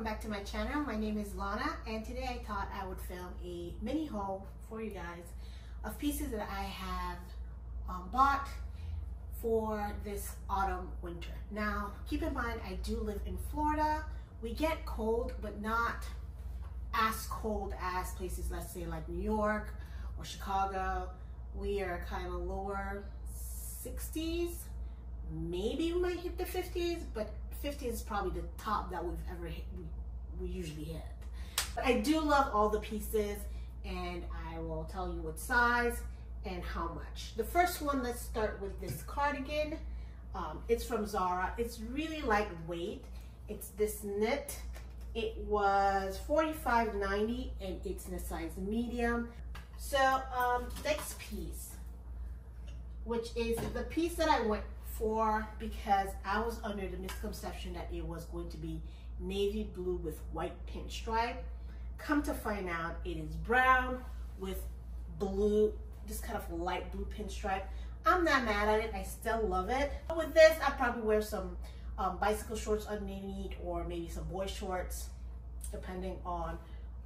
welcome back to my channel. My name is Lona and today I thought I would film a mini haul for you guys of pieces that I have um, bought for this autumn winter. Now keep in mind I do live in Florida. We get cold but not as cold as places let's say like New York or Chicago. We are kind of lower 60s. Maybe we might hit the 50s but 50 is probably the top that we've ever hit, we, we usually hit. But I do love all the pieces and I will tell you what size and how much. The first one, let's start with this cardigan. Um, it's from Zara. It's really lightweight. It's this knit. It was $45.90 and it's in a size medium. So um, next piece, which is the piece that I went because I was under the misconception that it was going to be navy blue with white pinstripe. Come to find out, it is brown with blue, this kind of light blue pinstripe. I'm not mad at it, I still love it. But With this, I probably wear some um, bicycle shorts underneath or maybe some boy shorts, depending on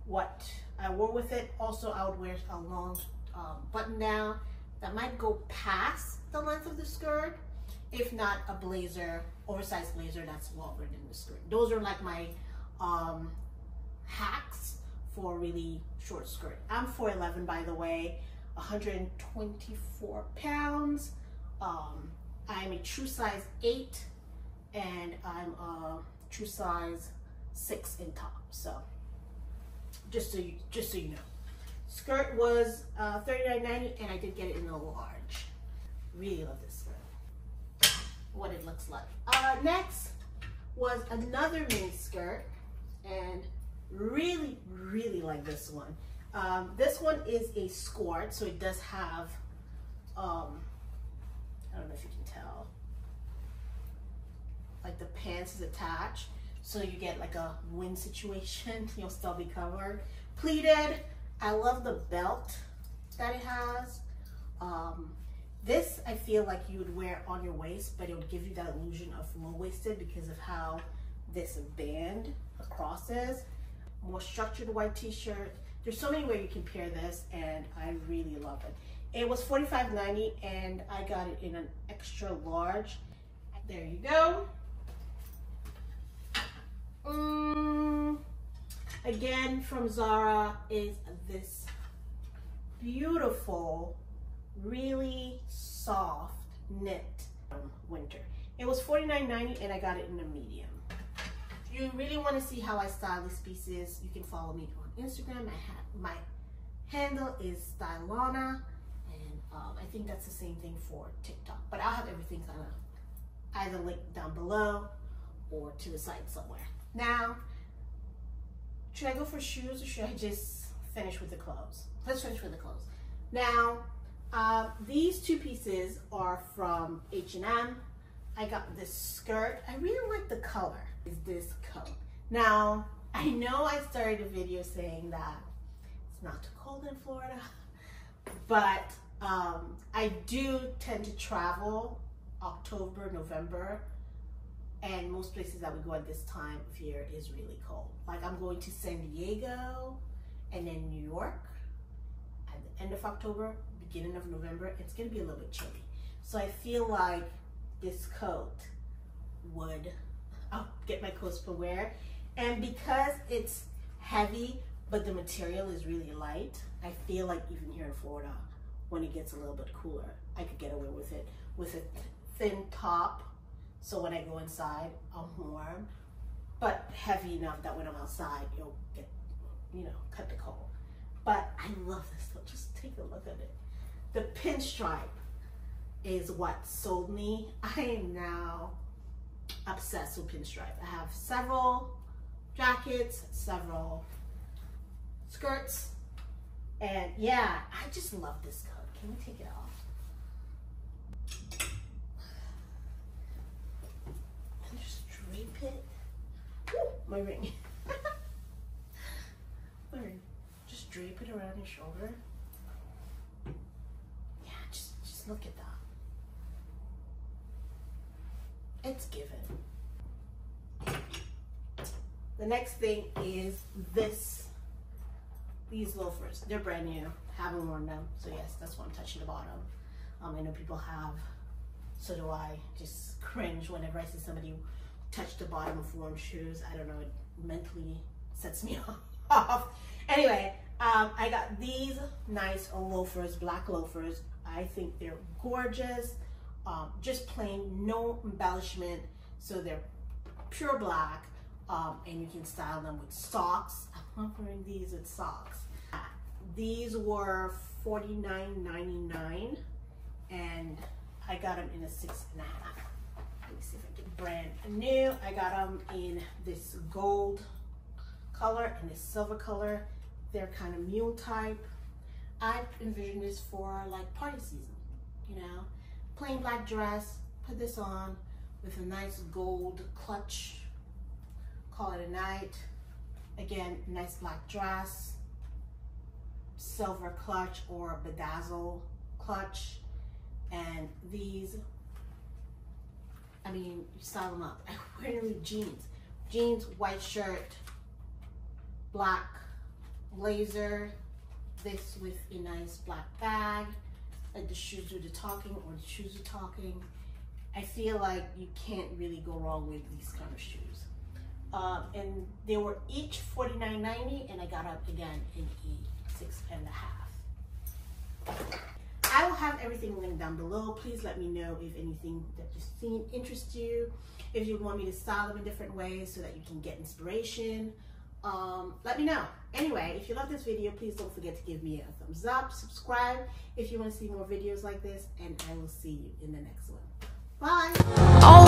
what I wore with it. Also, I would wear a long um, button down that might go past the length of the skirt if not a blazer, oversized blazer that's longer than the skirt. Those are like my um, hacks for really short skirt. I'm 4'11", by the way, 124 pounds. Um, I'm a true size 8, and I'm a true size 6 in top. So, just so you, just so you know. Skirt was uh, $39.90, and I did get it in a large. Really love this skirt what it looks like. Uh, next was another mini skirt and really, really like this one. Um, this one is a skirt, so it does have, um, I don't know if you can tell, like the pants is attached. So you get like a wind situation, you'll still be covered. Pleated, I love the belt that it has. Um, this, I feel like you would wear on your waist, but it would give you that illusion of low-waisted because of how this band across is. More structured white t-shirt. There's so many ways you can pair this, and I really love it. It was $45.90, and I got it in an extra large. There you go. Mm, again, from Zara is this beautiful really soft knit winter. It was $49.90 and I got it in a medium. If you really want to see how I style these pieces, you can follow me on Instagram. My, my handle is Stylelona and um, I think that's the same thing for TikTok. But I'll have everything kind of either linked down below or to the side somewhere. Now, should I go for shoes or should I just finish with the clothes? Let's finish with the clothes. Now, uh, these two pieces are from H&M. I got this skirt. I really like the color. Is this coat. Now, I know I started a video saying that it's not too cold in Florida, but um, I do tend to travel October, November, and most places that we go at this time of year is really cold. Like I'm going to San Diego and then New York at the end of October, beginning of November, it's gonna be a little bit chilly. So I feel like this coat would, I'll get my coats for wear. And because it's heavy, but the material is really light, I feel like even here in Florida, when it gets a little bit cooler, I could get away with it with a thin top. So when I go inside, I'm warm, but heavy enough that when I'm outside, you'll get, you know, cut the cold. But I love this look. Just take a look at it. The pinstripe is what sold me. I am now obsessed with pinstripe. I have several jackets, several skirts, and yeah, I just love this coat. Can we take it off? And just drape it. Ooh, my ring. my ring. Just drape it around your shoulder look at that. It's given. The next thing is this, these loafers. They're brand new, haven't worn them. So yes, that's why I'm touching the bottom. Um, I know people have, so do I. Just cringe whenever I see somebody touch the bottom of worn shoes. I don't know, it mentally sets me off. anyway, um, I got these nice loafers, black loafers. I think they're gorgeous. Um, just plain, no embellishment. So they're pure black um, and you can style them with socks. I'm wearing these with socks. These were $49.99 and I got them in a six and a half. Let me see if I can brand new. I got them in this gold color and this silver color. They're kind of mule type. I envision this for like party season, you know, plain black dress, put this on with a nice gold clutch call it a night. Again, nice black dress, silver clutch or bedazzle clutch. And these, I mean, you style them up. I with jeans. Jeans, white shirt, black blazer, this with a nice black bag, like the shoes do the talking or the shoes are talking. I feel like you can't really go wrong with these kind of shoes. Um, and they were each $49.90 and I got up again in a six and a half. I will have everything linked down below. Please let me know if anything that you've seen interests you. If you want me to style them in different ways so that you can get inspiration, um, let me know. Anyway, if you love this video, please don't forget to give me a thumbs up, subscribe if you want to see more videos like this, and I will see you in the next one. Bye!